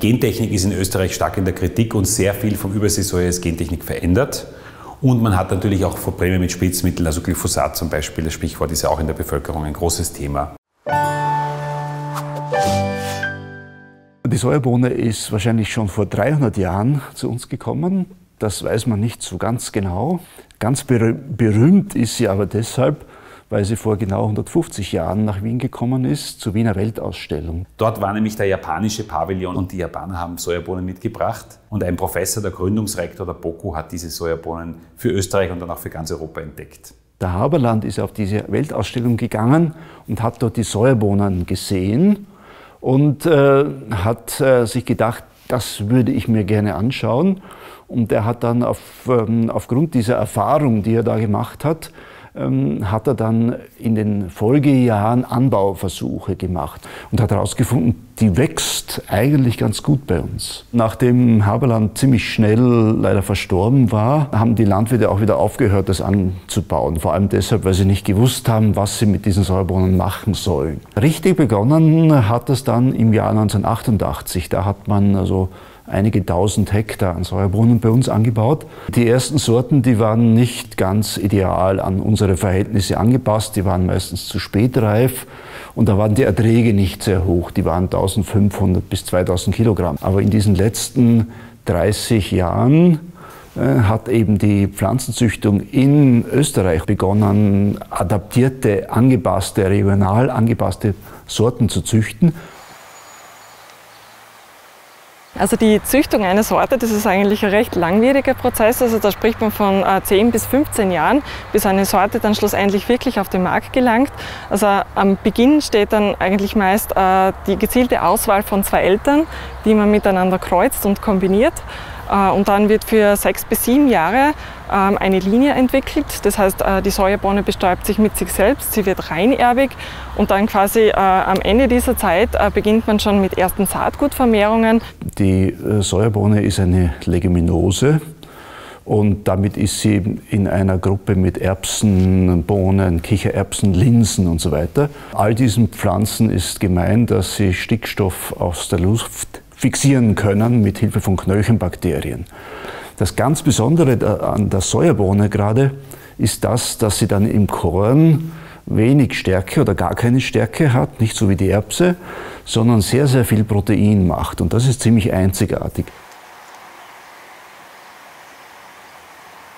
Gentechnik ist in Österreich stark in der Kritik und sehr viel vom Überseesäuer ist Gentechnik verändert. Und man hat natürlich auch Probleme mit Spritzmitteln, also Glyphosat zum Beispiel, das Sprichwort ist ja auch in der Bevölkerung ein großes Thema. Die Säuerbohne ist wahrscheinlich schon vor 300 Jahren zu uns gekommen. Das weiß man nicht so ganz genau. Ganz berühmt ist sie aber deshalb, weil sie vor genau 150 Jahren nach Wien gekommen ist, zur Wiener Weltausstellung. Dort war nämlich der japanische Pavillon und die Japaner haben Sojabohnen mitgebracht. Und ein Professor, der Gründungsrektor der BOKU, hat diese Sojabohnen für Österreich und dann auch für ganz Europa entdeckt. Der Haberland ist auf diese Weltausstellung gegangen und hat dort die Sojabohnen gesehen und äh, hat äh, sich gedacht, das würde ich mir gerne anschauen. Und er hat dann auf, ähm, aufgrund dieser Erfahrung, die er da gemacht hat, hat er dann in den Folgejahren Anbauversuche gemacht und hat herausgefunden, die wächst eigentlich ganz gut bei uns. Nachdem Haberland ziemlich schnell leider verstorben war, haben die Landwirte auch wieder aufgehört, das anzubauen. Vor allem deshalb, weil sie nicht gewusst haben, was sie mit diesen Säurebrunnen machen sollen. Richtig begonnen hat es dann im Jahr 1988. Da hat man also einige tausend Hektar an Säuerbrunnen bei uns angebaut. Die ersten Sorten, die waren nicht ganz ideal an unsere Verhältnisse angepasst. Die waren meistens zu spät reif und da waren die Erträge nicht sehr hoch. Die waren 1500 bis 2000 Kilogramm. Aber in diesen letzten 30 Jahren äh, hat eben die Pflanzenzüchtung in Österreich begonnen, adaptierte, angepasste, regional angepasste Sorten zu züchten. Also die Züchtung einer Sorte, das ist eigentlich ein recht langwieriger Prozess. Also da spricht man von 10 äh, bis 15 Jahren, bis eine Sorte dann schlussendlich wirklich auf den Markt gelangt. Also am Beginn steht dann eigentlich meist äh, die gezielte Auswahl von zwei Eltern, die man miteinander kreuzt und kombiniert. Äh, und dann wird für sechs bis sieben Jahre ähm, eine Linie entwickelt. Das heißt, äh, die Säuerbohne bestäubt sich mit sich selbst, sie wird reinerbig und dann quasi äh, am Ende dieser Zeit beginnt man schon mit ersten Saatgutvermehrungen. Die Säuerbohne ist eine Leguminose. Und damit ist sie in einer Gruppe mit Erbsen, Bohnen, Kichererbsen, Linsen und so weiter. All diesen Pflanzen ist gemein, dass sie Stickstoff aus der Luft fixieren können mit Hilfe von Knöchelbakterien. Das ganz Besondere an der Säuerbohne gerade ist das, dass sie dann im Korn wenig Stärke oder gar keine Stärke hat, nicht so wie die Erbse, sondern sehr, sehr viel Protein macht. Und das ist ziemlich einzigartig.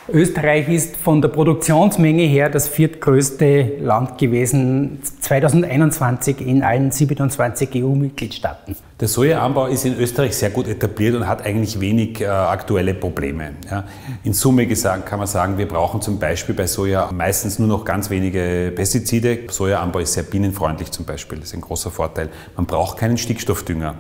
Österreich ist von der Produktionsmenge her das viertgrößte Land gewesen 2021 in allen 27 EU-Mitgliedstaaten. Der Sojaanbau ist in Österreich sehr gut etabliert und hat eigentlich wenig äh, aktuelle Probleme. Ja. In Summe gesagt kann man sagen, wir brauchen zum Beispiel bei Soja meistens nur noch ganz wenige Pestizide. Sojaanbau ist sehr bienenfreundlich zum Beispiel, das ist ein großer Vorteil. Man braucht keinen Stickstoffdünger.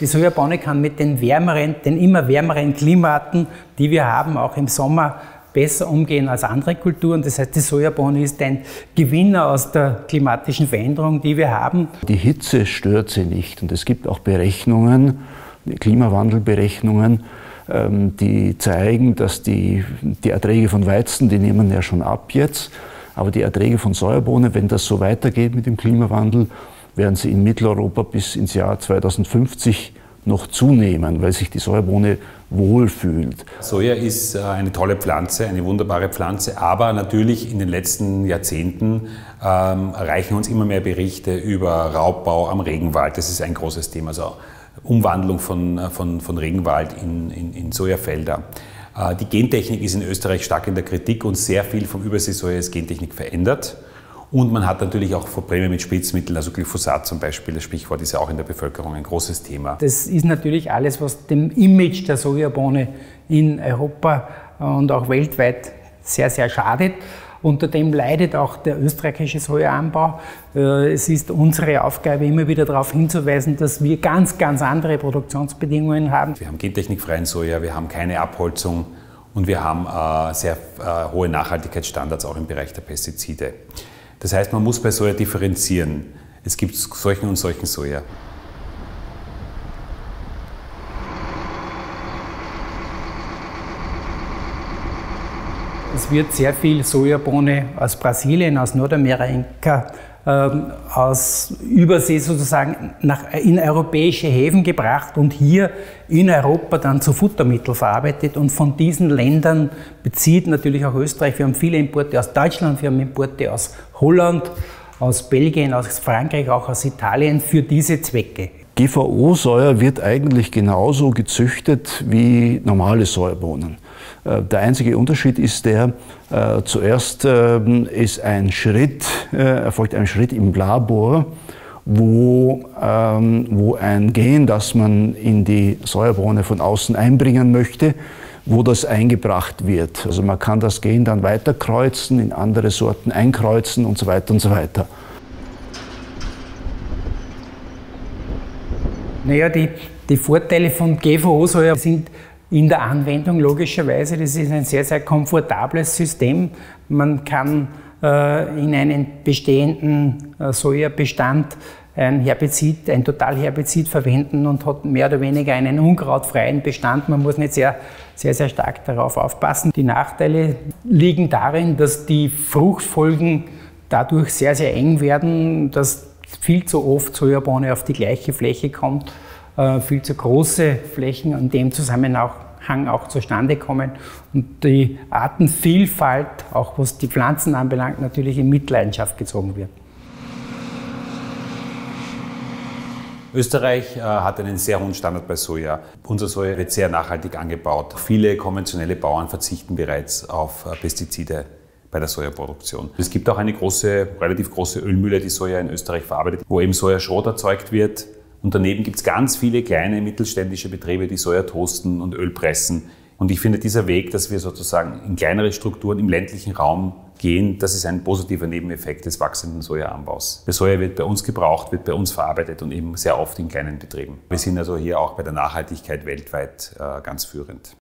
Die Sojabohne kann mit den wärmeren, den immer wärmeren Klimaten, die wir haben, auch im Sommer besser umgehen als andere Kulturen. Das heißt, die Sojabohne ist ein Gewinner aus der klimatischen Veränderung, die wir haben. Die Hitze stört sie nicht und es gibt auch Berechnungen, Klimawandelberechnungen, ähm, die zeigen, dass die, die Erträge von Weizen, die nehmen ja schon ab jetzt, aber die Erträge von Sojabohne, wenn das so weitergeht mit dem Klimawandel, werden sie in Mitteleuropa bis ins Jahr 2050 noch zunehmen, weil sich die Säuerbohne wohlfühlt. Soja ist äh, eine tolle Pflanze, eine wunderbare Pflanze, aber natürlich in den letzten Jahrzehnten ähm, erreichen uns immer mehr Berichte über Raubbau am Regenwald. Das ist ein großes Thema, also Umwandlung von, äh, von, von Regenwald in, in, in Sojafelder. Äh, die Gentechnik ist in Österreich stark in der Kritik und sehr viel vom Überseesoja ist Gentechnik verändert. Und man hat natürlich auch Probleme mit Spritzmitteln, also Glyphosat zum Beispiel, das Sprichwort ist ja auch in der Bevölkerung ein großes Thema. Das ist natürlich alles, was dem Image der Sojabohne in Europa und auch weltweit sehr, sehr schadet. Unter dem leidet auch der österreichische Sojaanbau. Äh, es ist unsere Aufgabe, immer wieder darauf hinzuweisen, dass wir ganz, ganz andere Produktionsbedingungen haben. Wir haben gentechnikfreien Soja, wir haben keine Abholzung und wir haben äh, sehr äh, hohe Nachhaltigkeitsstandards auch im Bereich der Pestizide. Das heißt, man muss bei Soja differenzieren. Es gibt solchen und solchen Soja. Es wird sehr viel Sojabohne aus Brasilien, aus Nordamerika aus Übersee sozusagen nach, in europäische Häfen gebracht und hier in Europa dann zu Futtermittel verarbeitet. Und von diesen Ländern bezieht natürlich auch Österreich. Wir haben viele Importe aus Deutschland, wir haben Importe aus Holland, aus Belgien, aus Frankreich, auch aus Italien für diese Zwecke. GVO-Säuer wird eigentlich genauso gezüchtet wie normale Säuerbohnen. Äh, der einzige Unterschied ist der, äh, zuerst äh, ist ein Schritt, erfolgt ein Schritt im Labor, wo, ähm, wo ein Gen, das man in die Säuerbohne von außen einbringen möchte, wo das eingebracht wird. Also man kann das Gen dann weiterkreuzen, in andere Sorten einkreuzen und so weiter und so weiter. Naja, die, die Vorteile von GVO-Säure sind in der Anwendung logischerweise. Das ist ein sehr, sehr komfortables System. Man kann äh, in einen bestehenden äh, Sojabestand ein Herbizid, ein Totalherbizid verwenden und hat mehr oder weniger einen unkrautfreien Bestand. Man muss nicht sehr, sehr, sehr stark darauf aufpassen. Die Nachteile liegen darin, dass die Fruchtfolgen dadurch sehr, sehr eng werden, dass viel zu oft Sojabohne auf die gleiche Fläche kommt, viel zu große Flächen in dem Zusammenhang auch zustande kommen und die Artenvielfalt, auch was die Pflanzen anbelangt, natürlich in Mitleidenschaft gezogen wird. Österreich äh, hat einen sehr hohen Standard bei Soja. Unser Soja wird sehr nachhaltig angebaut. Viele konventionelle Bauern verzichten bereits auf äh, Pestizide bei der Sojaproduktion. Es gibt auch eine große, relativ große Ölmühle, die Soja in Österreich verarbeitet, wo eben Sojaschrot erzeugt wird. Und daneben gibt es ganz viele kleine mittelständische Betriebe, die Soja toasten und Öl pressen. Und ich finde, dieser Weg, dass wir sozusagen in kleinere Strukturen im ländlichen Raum gehen, das ist ein positiver Nebeneffekt des wachsenden Sojaanbaus. Der Soja wird bei uns gebraucht, wird bei uns verarbeitet und eben sehr oft in kleinen Betrieben. Wir sind also hier auch bei der Nachhaltigkeit weltweit äh, ganz führend.